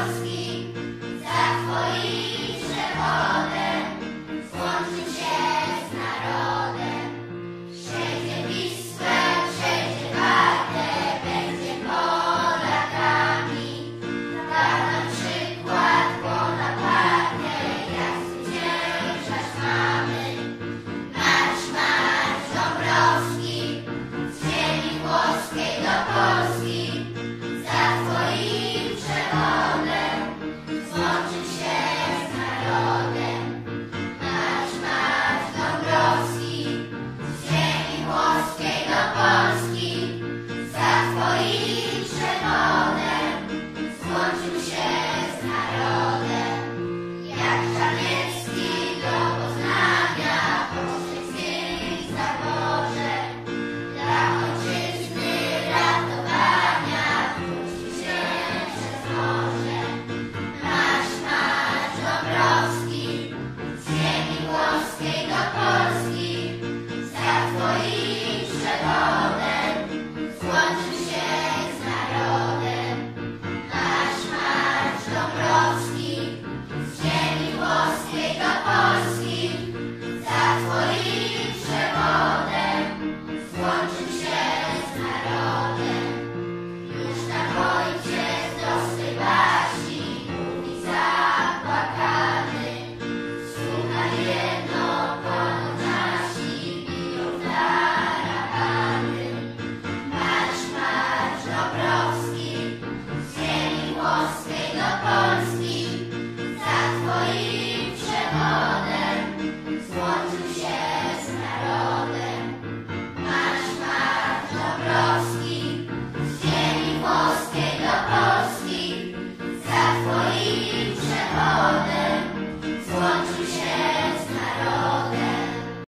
must be